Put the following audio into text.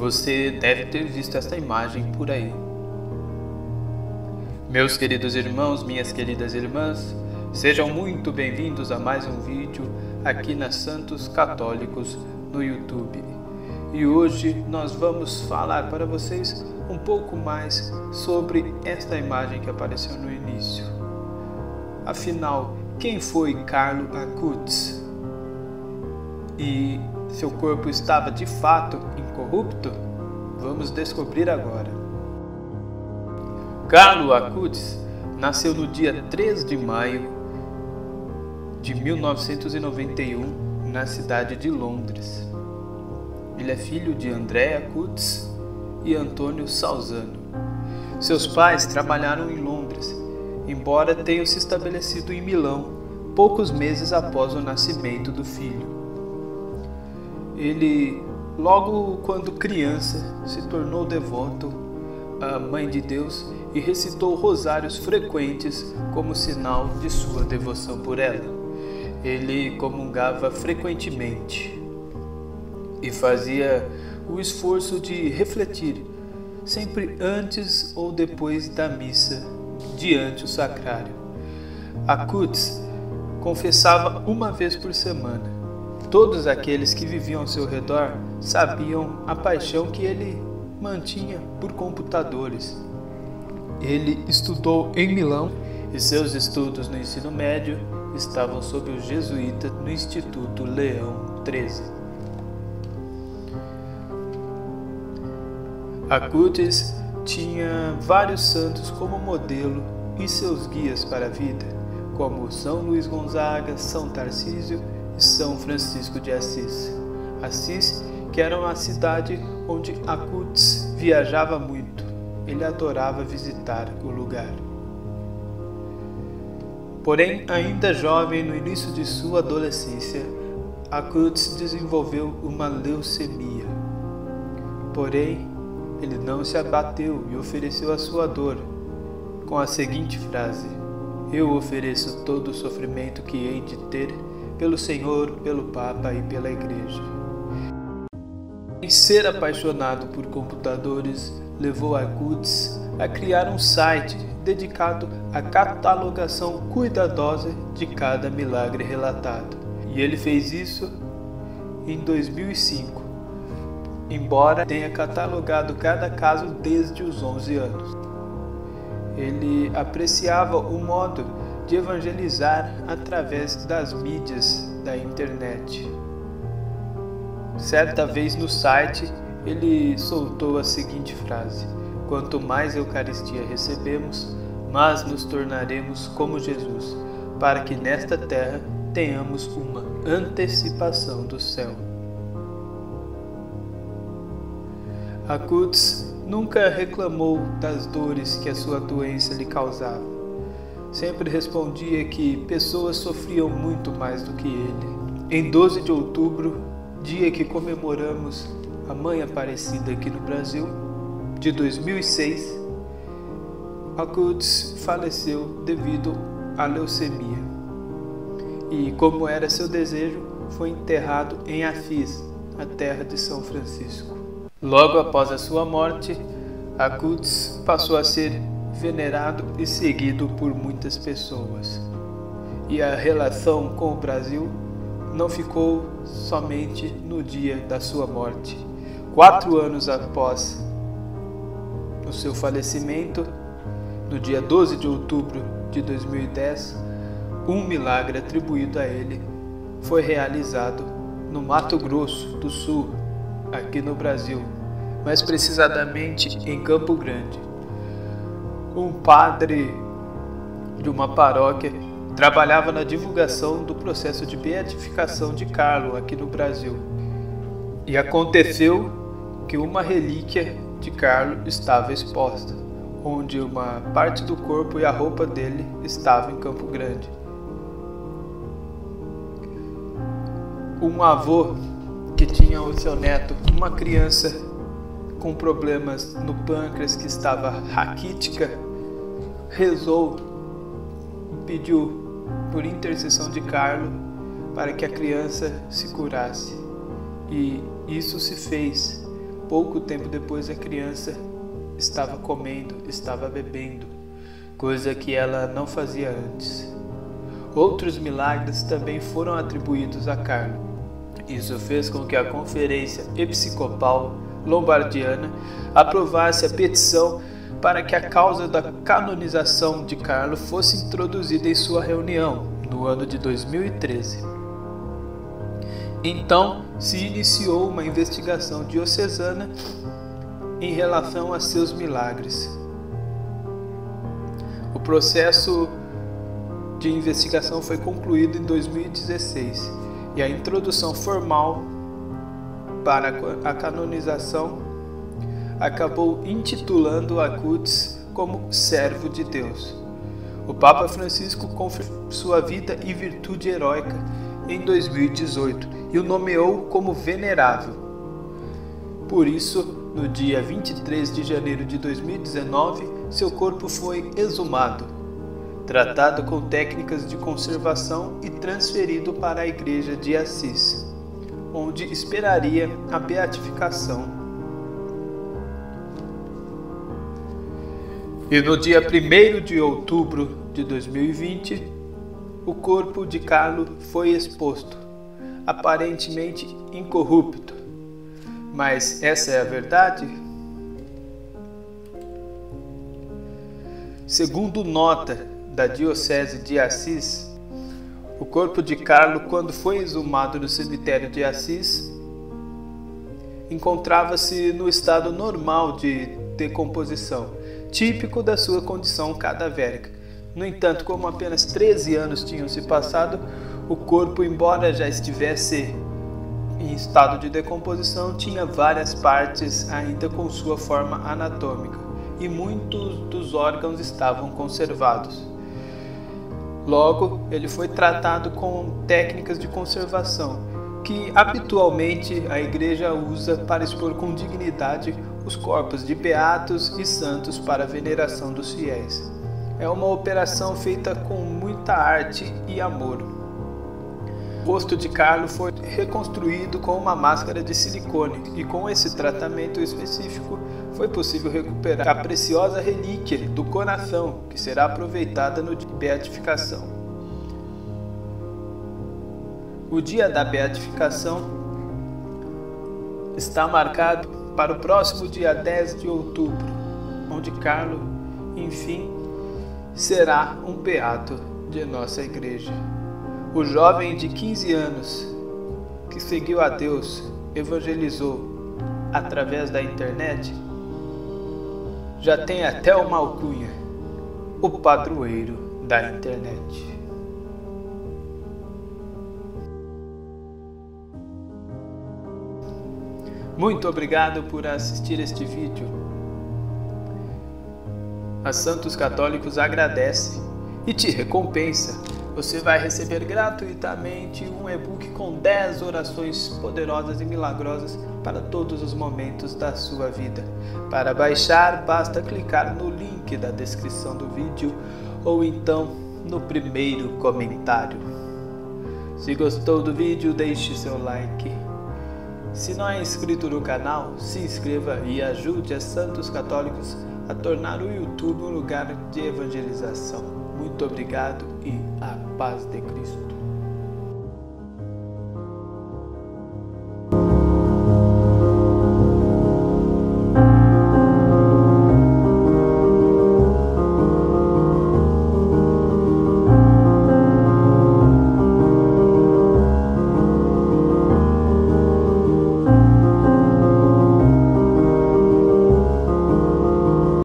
Você deve ter visto esta imagem por aí. Meus queridos irmãos, minhas queridas irmãs, sejam muito bem-vindos a mais um vídeo aqui na Santos Católicos no YouTube. E hoje nós vamos falar para vocês um pouco mais sobre esta imagem que apareceu no início. Afinal, quem foi Carlo Acutis? E seu corpo estava de fato incorrupto? Vamos descobrir agora. Carlo Acutis nasceu no dia 3 de maio de 1991 na cidade de Londres. Ele é filho de André Acutis e Antônio Salzano. Seus pais trabalharam em Londres, embora tenham se estabelecido em Milão poucos meses após o nascimento do filho. Ele, logo quando criança, se tornou devoto à Mãe de Deus e recitou rosários frequentes como sinal de sua devoção por ela. Ele comungava frequentemente e fazia o esforço de refletir, sempre antes ou depois da missa, diante o sacrário. Acutis confessava uma vez por semana Todos aqueles que viviam ao seu redor sabiam a paixão que ele mantinha por computadores. Ele estudou em Milão e seus estudos no ensino médio estavam sob o jesuíta no Instituto Leão XIII. Acutis tinha vários santos como modelo e seus guias para a vida, como São Luís Gonzaga, São Tarcísio são Francisco de Assis. Assis, que era uma cidade onde Acutis viajava muito. Ele adorava visitar o lugar. Porém, ainda jovem, no início de sua adolescência, Acutis desenvolveu uma leucemia. Porém, ele não se abateu e ofereceu a sua dor com a seguinte frase: Eu ofereço todo o sofrimento que hei de ter pelo Senhor, pelo Papa e pela Igreja. Em ser apaixonado por computadores levou Acutis a criar um site dedicado à catalogação cuidadosa de cada milagre relatado. E ele fez isso em 2005, embora tenha catalogado cada caso desde os 11 anos. Ele apreciava o modo de evangelizar através das mídias da internet. Certa vez no site, ele soltou a seguinte frase: Quanto mais Eucaristia recebemos, mais nos tornaremos como Jesus, para que nesta terra tenhamos uma antecipação do céu. Acutis nunca reclamou das dores que a sua doença lhe causava sempre respondia que pessoas sofriam muito mais do que ele. Em 12 de outubro, dia que comemoramos a Mãe Aparecida aqui no Brasil, de 2006, Acutis faleceu devido à leucemia. E, como era seu desejo, foi enterrado em Afis, a terra de São Francisco. Logo após a sua morte, Acutis passou a ser venerado e seguido por muitas pessoas. E a relação com o Brasil não ficou somente no dia da sua morte. Quatro anos após o seu falecimento, no dia 12 de outubro de 2010, um milagre atribuído a ele foi realizado no Mato Grosso do Sul, aqui no Brasil, mais precisamente em Campo Grande um padre de uma paróquia trabalhava na divulgação do processo de beatificação de Carlo aqui no Brasil. E aconteceu que uma relíquia de Carlo estava exposta, onde uma parte do corpo e a roupa dele estava em Campo Grande. Um avô que tinha o seu neto, uma criança com problemas no pâncreas que estava raquítica, rezou pediu por intercessão de Carlo para que a criança se curasse. E isso se fez. pouco tempo depois a criança estava comendo, estava bebendo, coisa que ela não fazia antes. Outros milagres também foram atribuídos a Carlo. Isso fez com que a Conferência Episcopal Lombardiana aprovasse a petição para que a causa da canonização de Carlo fosse introduzida em sua reunião no ano de 2013. Então se iniciou uma investigação diocesana em relação a seus milagres. O processo de investigação foi concluído em 2016 e a introdução formal para a canonização acabou intitulando Acutis como servo de Deus. O Papa Francisco confirmou sua vida e virtude heróica em 2018 e o nomeou como venerável. Por isso, no dia 23 de janeiro de 2019, seu corpo foi exumado, tratado com técnicas de conservação e transferido para a igreja de Assis, onde esperaria a beatificação. E no dia 1 de outubro de 2020, o corpo de Carlo foi exposto, aparentemente incorrupto. Mas essa é a verdade? Segundo nota da Diocese de Assis, o corpo de Carlo, quando foi exumado no cemitério de Assis, encontrava-se no estado normal de decomposição, típico da sua condição cadavérica no entanto, como apenas 13 anos tinham se passado, o corpo, embora já estivesse em estado de decomposição, tinha várias partes ainda com sua forma anatômica e muitos dos órgãos estavam conservados. Logo, ele foi tratado com técnicas de conservação que habitualmente a igreja usa para expor com dignidade os corpos de beatos e santos para a veneração dos fiéis. É uma operação feita com muita arte e amor. O rosto de Carlo foi reconstruído com uma máscara de silicone e com esse tratamento específico foi possível recuperar a preciosa relíquia do coração que será aproveitada no dia beatificação. O dia da beatificação está marcado para o próximo dia 10 de outubro, onde Carlo, enfim, será um beato de nossa igreja. O jovem de 15 anos que seguiu a Deus, evangelizou através da internet, já tem até uma alcunha, o padroeiro da internet. Muito obrigado por assistir este vídeo a Santos Católicos agradece e te recompensa. Você vai receber gratuitamente um e-book com 10 orações poderosas e milagrosas para todos os momentos da sua vida. Para baixar, basta clicar no link da descrição do vídeo ou então no primeiro comentário. Se gostou do vídeo, deixe seu like. Se não é inscrito no canal, se inscreva e ajude a Santos Católicos a tornar o YouTube um lugar de evangelização. Muito obrigado e a paz de Cristo.